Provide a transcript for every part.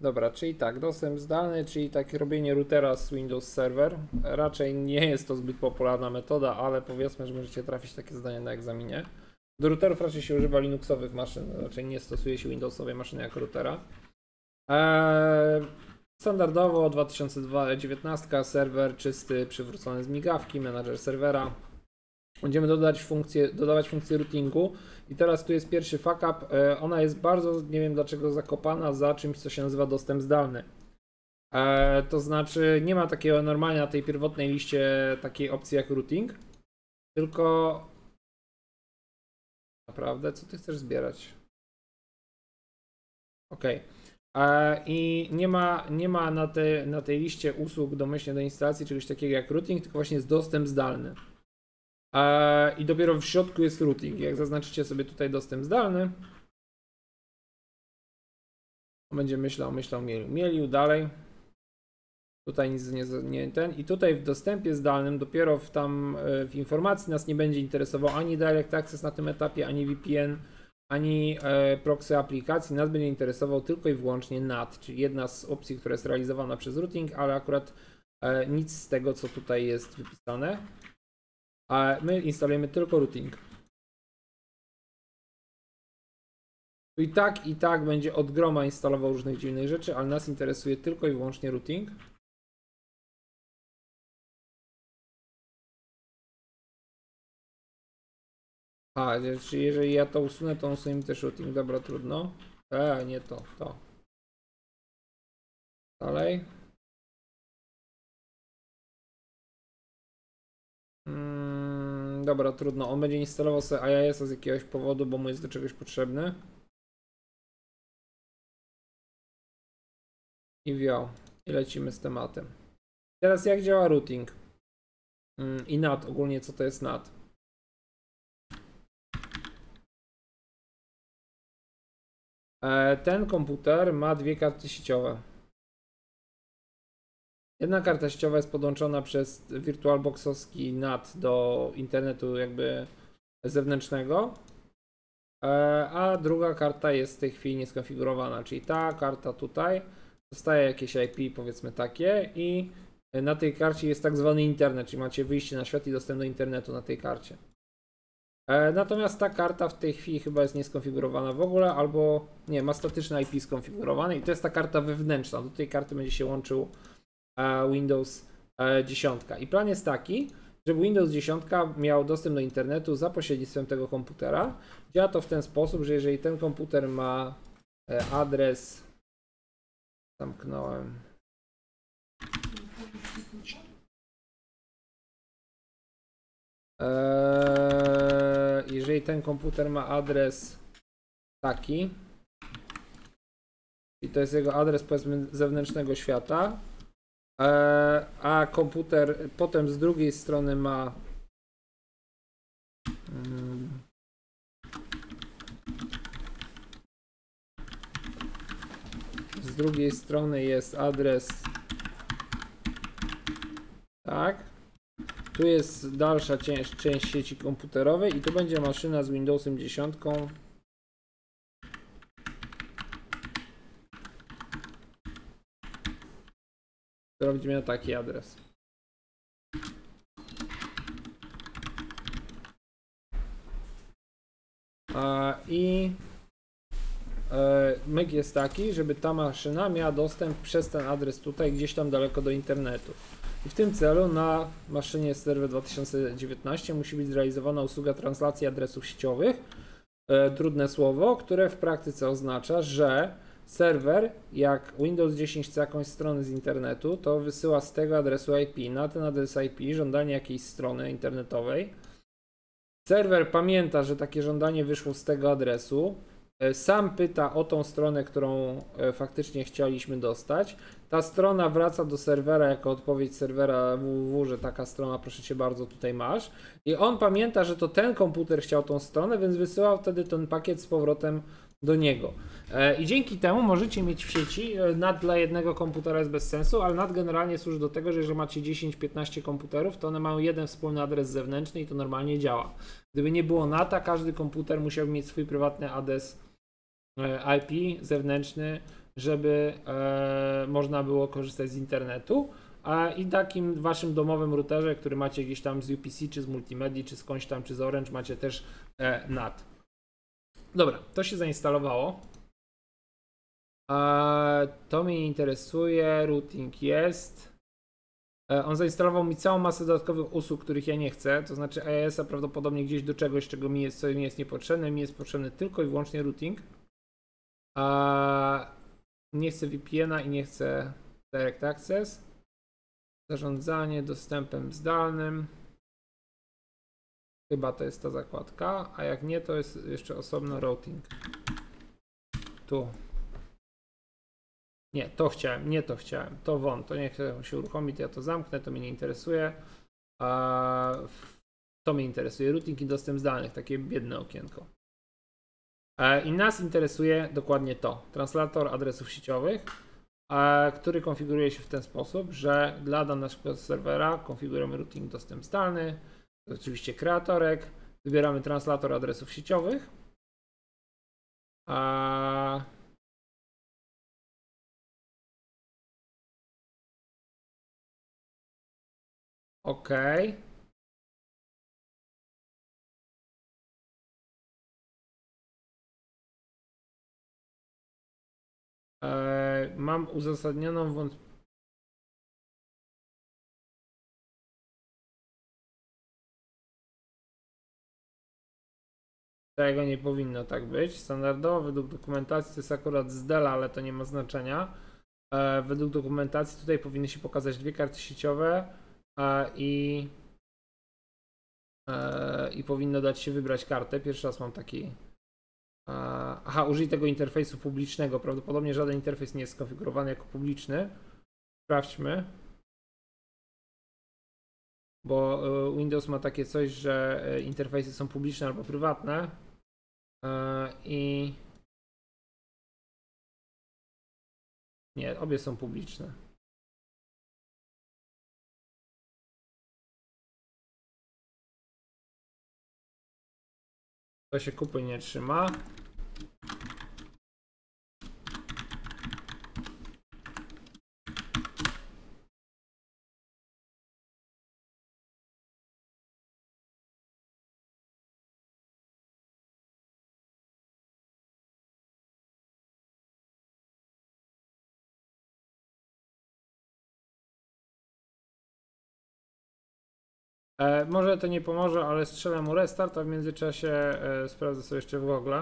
dobra, czyli tak, dostęp zdalny, czyli takie robienie routera z Windows Server. Raczej nie jest to zbyt popularna metoda, ale powiedzmy, że możecie trafić takie zdanie na egzaminie. Do routerów raczej się używa Linuxowych maszyn, raczej nie stosuje się Windowsowej maszyny jako routera. Eee, standardowo 2019 serwer czysty, przywrócony z migawki, menadżer serwera. Będziemy dodać funkcję, dodawać funkcję routingu i teraz tu jest pierwszy fuck up. E, ona jest bardzo, nie wiem dlaczego, zakopana za czymś, co się nazywa dostęp zdalny. E, to znaczy nie ma takiego normalnie na tej pierwotnej liście takiej opcji jak routing, tylko naprawdę, co ty chcesz zbierać? Okej. E, I nie ma, nie ma na, te, na tej liście usług domyślnie do instalacji czegoś takiego jak routing, tylko właśnie jest dostęp zdalny. I dopiero w środku jest routing. Jak zaznaczycie sobie tutaj dostęp zdalny, będzie myślał, myślał, mielił, mielił dalej. Tutaj nic nie, nie ten. I tutaj w dostępie zdalnym, dopiero w tam e, w informacji nas nie będzie interesował ani Direct Access na tym etapie, ani VPN, ani e, proxy aplikacji. Nas będzie interesował tylko i wyłącznie NAT, czyli jedna z opcji, która jest realizowana przez routing, ale akurat e, nic z tego, co tutaj jest wypisane. A my instalujemy tylko routing. I tak, i tak będzie od groma instalował różnych dziwnych rzeczy, ale nas interesuje tylko i wyłącznie routing. A, czyli jeżeli ja to usunę, to usunę mi też routing. Dobra, trudno. E, nie to, to. Dalej. Mm, dobra, trudno. On będzie instalował sobie IIS z jakiegoś powodu, bo mu jest do czegoś potrzebny. I wziął. I lecimy z tematem. Teraz jak działa routing? Mm, I NAT, ogólnie co to jest NAT? E, ten komputer ma dwie karty sieciowe. Jedna karta sieciowa jest podłączona przez VirtualBoxowski NAT do internetu jakby zewnętrznego, e, a druga karta jest w tej chwili nieskonfigurowana, czyli ta karta tutaj dostaje jakieś IP powiedzmy takie i na tej karcie jest tak zwany internet, czyli macie wyjście na świat i dostęp do internetu na tej karcie. E, natomiast ta karta w tej chwili chyba jest nieskonfigurowana w ogóle, albo nie, ma statyczne IP skonfigurowane i to jest ta karta wewnętrzna. Do tej karty będzie się łączył Windows 10. E, I plan jest taki, żeby Windows 10 miał dostęp do internetu za pośrednictwem tego komputera. Działa to w ten sposób, że jeżeli ten komputer ma adres zamknąłem jeżeli ten komputer ma adres taki, i to jest jego adres powiedzmy zewnętrznego świata, a komputer potem z drugiej strony ma z drugiej strony jest adres tak tu jest dalsza część, część sieci komputerowej i tu będzie maszyna z Windowsem 10. Która będzie miała taki adres. I e, myk jest taki, żeby ta maszyna miała dostęp przez ten adres tutaj, gdzieś tam daleko do internetu. I w tym celu na maszynie Server 2019 musi być zrealizowana usługa translacji adresów sieciowych, e, trudne słowo, które w praktyce oznacza, że serwer, jak Windows 10 chce jakąś stronę z internetu, to wysyła z tego adresu IP na ten adres IP żądanie jakiejś strony internetowej. Serwer pamięta, że takie żądanie wyszło z tego adresu, e, sam pyta o tą stronę, którą e, faktycznie chcieliśmy dostać. Ta strona wraca do serwera jako odpowiedź serwera www, że taka strona, proszę cię bardzo, tutaj masz. I on pamięta, że to ten komputer chciał tą stronę, więc wysyłał wtedy ten pakiet z powrotem do niego. E, I dzięki temu możecie mieć w sieci, e, NAT dla jednego komputera jest bez sensu, ale NAT generalnie służy do tego, że jeżeli macie 10-15 komputerów, to one mają jeden wspólny adres zewnętrzny i to normalnie działa. Gdyby nie było NATA, każdy komputer musiałby mieć swój prywatny adres e, IP zewnętrzny, żeby można było korzystać z internetu. A i takim waszym domowym routerze, który macie gdzieś tam z UPC, czy z Multimedii, czy skądś tam, czy z Orange, macie też NAT. Dobra, to się zainstalowało. E, to mnie interesuje, routing jest. E, on zainstalował mi całą masę dodatkowych usług, których ja nie chcę, to znaczy AES-a prawdopodobnie gdzieś do czegoś, czego mi jest, co mi jest niepotrzebne, mi jest potrzebny tylko i wyłącznie routing. A nie chcę VPN-a i nie chcę Direct Access. Zarządzanie dostępem zdalnym. Chyba to jest ta zakładka, a jak nie, to jest jeszcze osobno routing. Tu. Nie, to chciałem, nie to chciałem. To won, to niech się uruchomi, to ja to zamknę, to mnie nie interesuje. To mnie interesuje. Routing i dostęp zdalnych, takie biedne okienko. E, I nas interesuje dokładnie to. Translator adresów sieciowych, e, który konfiguruje się w ten sposób, że dla danego serwera konfigurujemy routing dostęp zdalny, oczywiście kreatorek, wybieramy translator adresów sieciowych. A OK. Eee, mam uzasadnioną wątpliwość. Tego nie powinno tak być. Standardowo według dokumentacji to jest akurat z Dela, ale to nie ma znaczenia. E, według dokumentacji tutaj powinny się pokazać dwie karty sieciowe e, i, e, i powinno dać się wybrać kartę. Pierwszy raz mam taki. Aha, użyj tego interfejsu publicznego. Prawdopodobnie żaden interfejs nie jest skonfigurowany jako publiczny. Sprawdźmy. Bo e, Windows ma takie coś, że e, interfejsy są publiczne albo prywatne. E, I nie, obie są publiczne. To się kupy nie trzyma. E, może to nie pomoże, ale strzelę mu restart, a w międzyczasie e, sprawdzę sobie jeszcze w Google.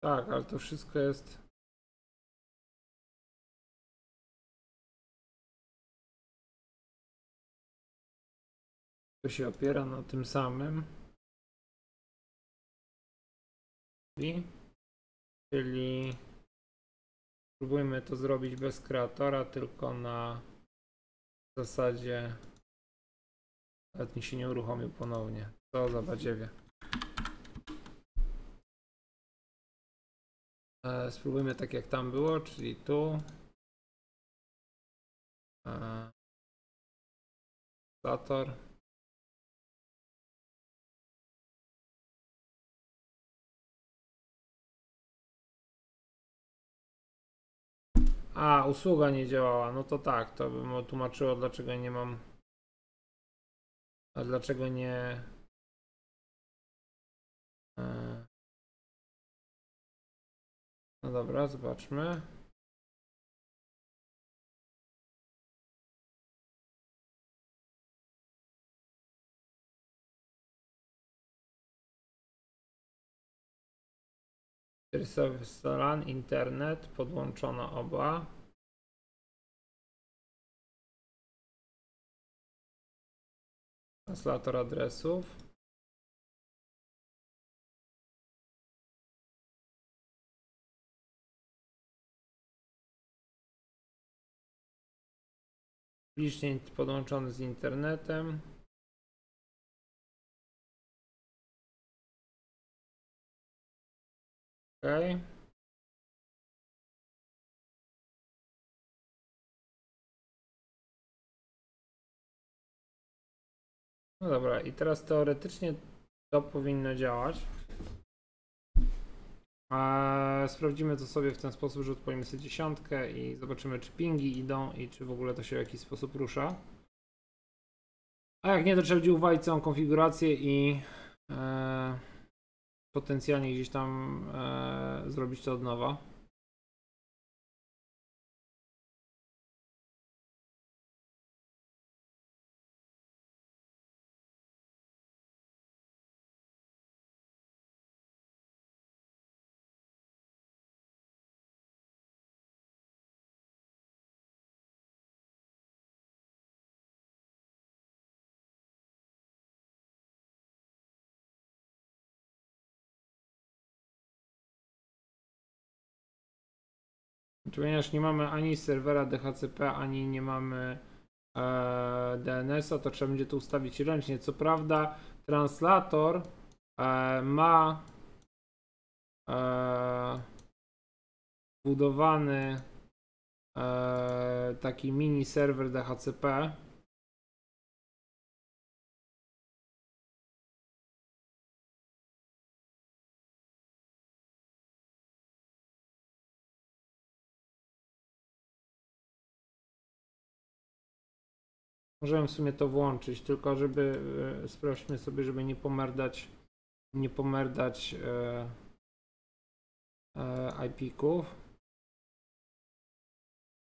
Tak, ale to wszystko jest. To się opiera na tym samym. I- Czyli spróbujmy to zrobić bez kreatora, tylko na zasadzie nawet mi się nie uruchomił ponownie. Co za badziewie. E, spróbujmy tak jak tam było, czyli tu. E, Zator. A, usługa nie działała. No to tak, to by mu tłumaczyło, dlaczego nie mam. A dlaczego nie. E, No dobra, zobaczmy. Serwis LAN, internet, podłączono oba. Translator adresów. Licznie podłączony z internetem. Ok. No dobra, i teraz teoretycznie to powinno działać. Sprawdzimy to sobie w ten sposób, że odpalimy sobie dziesiątkę i zobaczymy, czy pingi idą i czy w ogóle to się w jakiś sposób rusza. A jak nie, to trzeba będzie uwalić całą konfigurację i e, potencjalnie gdzieś tam e, zrobić to od nowa. Ponieważ nie mamy ani serwera DHCP, ani nie mamy e, DNS-a, to trzeba będzie to ustawić ręcznie. Co prawda, translator e, ma e, e, taki mini serwer DHCP. Możemy w sumie to włączyć, tylko żeby e, sprawdźmy sobie, żeby nie pomerdać nie pomerdać e, e, IP-ków.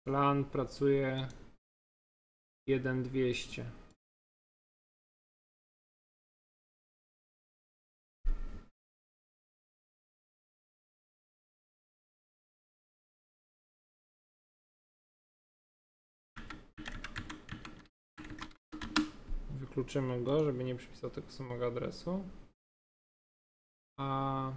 Plan pracuje 1200. Wykluczymy go, żeby nie przypisał tego samego adresu. A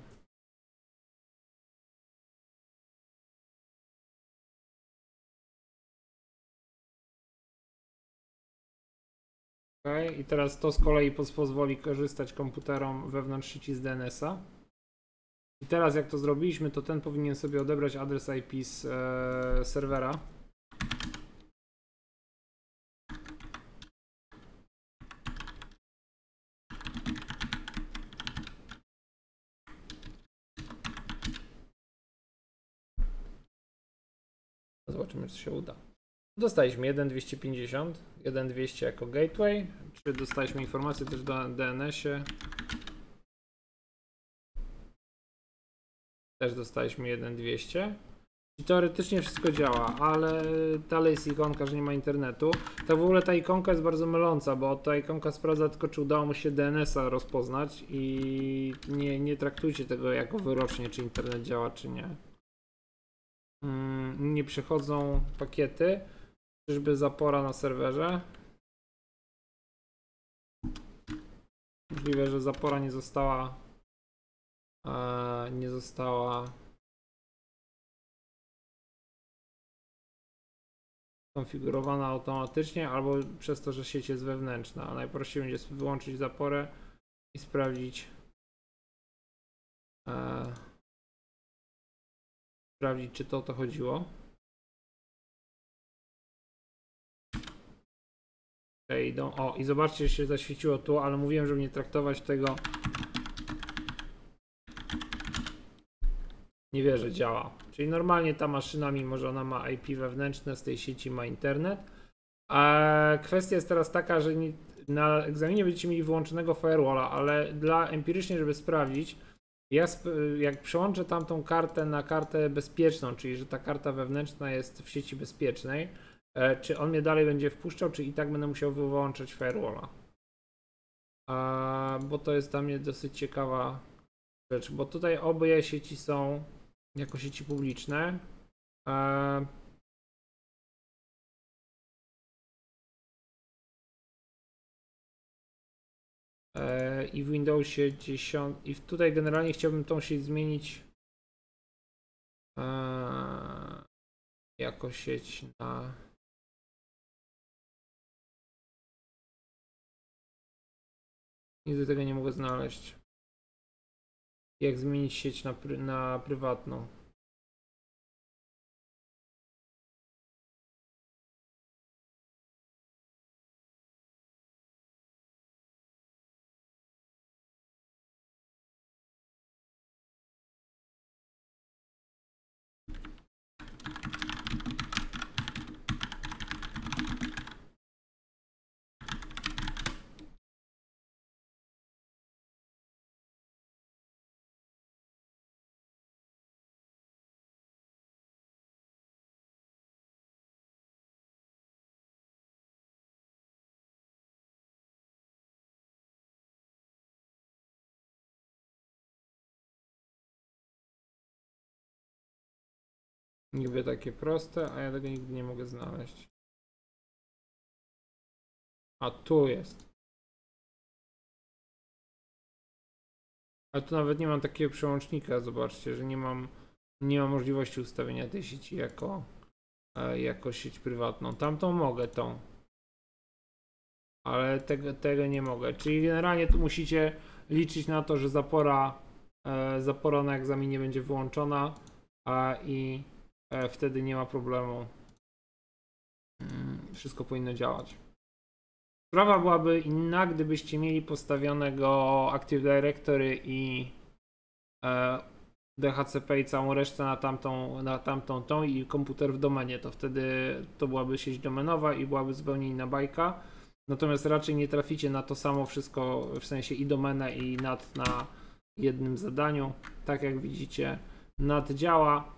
Ok, i teraz to z kolei poz- pozwoli korzystać komputerom wewnątrz sieci z DNS-a. I teraz jak to zrobiliśmy, to ten powinien sobie odebrać adres IP z e, serwera. Zobaczymy, czy się uda. Dostaliśmy 1.250, 1.200 jako gateway. Czy dostaliśmy informację też do DNS-ie? Też dostaliśmy 1.200. I teoretycznie wszystko działa, ale dalej jest ikonka, że nie ma internetu. Tak w ogóle ta ikonka jest bardzo myląca, bo ta ikonka sprawdza tylko, czy udało mu się DNS-a rozpoznać i nie, nie traktujcie tego jako wyrocznie, czy internet działa, czy nie. Mm, nie przychodzą pakiety. Czyżby zapora na serwerze? Możliwe, że zapora nie została e, nie została konfigurowana automatycznie, albo przez to, że sieć jest wewnętrzna. Najprościej będzie wyłączyć zaporę i sprawdzić e, sprawdzić, czy to o to chodziło. Idą. O, i zobaczcie, się zaświeciło tu, ale mówiłem, żeby nie traktować tego. Nie wierzę, działa. Czyli normalnie ta maszyna, mimo że ona ma IP wewnętrzne, z tej sieci ma internet. A kwestia jest teraz taka, że na egzaminie będziecie mieli wyłączonego firewalla, ale dla empirycznie, żeby sprawdzić, ja jak przełączę tamtą kartę na kartę bezpieczną, czyli że ta karta wewnętrzna jest w sieci bezpiecznej, e, czy on mnie dalej będzie wpuszczał, czy i tak będę musiał wyłączyć firewalla. A, bo to jest dla mnie dosyć ciekawa rzecz, bo tutaj obie sieci są jako sieci publiczne. E, E, i w Windowsie 10 i tutaj generalnie chciałbym tą sieć zmienić e, jako sieć na Nic do tego nie mogę znaleźć. Jak zmienić sieć na, pr na prywatną. Niby takie proste, a ja tego nigdy nie mogę znaleźć. A tu jest. Ale tu nawet nie mam takiego przełącznika, zobaczcie, że nie mam, nie mam możliwości ustawienia tej sieci jako, e, jako sieć prywatną. Tamtą mogę, tą. Ale tego, tego nie mogę. Czyli generalnie tu musicie liczyć na to, że zapora, e, zapora na egzaminie będzie wyłączona a, i wtedy nie ma problemu. Mm, Wszystko powinno działać. Sprawa byłaby inna, gdybyście mieli postawionego Active Directory i e, DHCP i całą resztę na tamtą, na tamtą tą i komputer w domenie, to wtedy to byłaby sieć domenowa i byłaby zupełnie inna bajka. Natomiast raczej nie traficie na to samo wszystko, w sensie i domenę i NAT na jednym zadaniu. Tak jak widzicie, NAT działa e,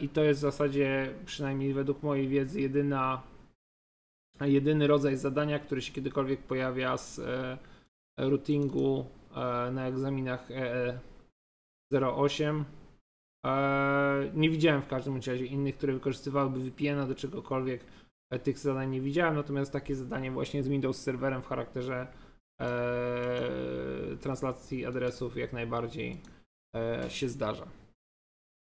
i to jest w zasadzie, przynajmniej według mojej wiedzy, jedyna jedyny rodzaj zadania, który się kiedykolwiek pojawia z e, routingu e, na egzaminach EE 08. E, nie widziałem w każdym razie innych, które wykorzystywałyby VPN-a do czegokolwiek. E, tych zadań nie widziałem, natomiast takie zadanie właśnie z Windows serwerem w charakterze e, translacji adresów jak najbardziej e, się zdarza.